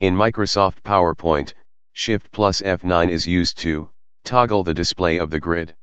In Microsoft PowerPoint, Shift plus F9 is used to toggle the display of the grid.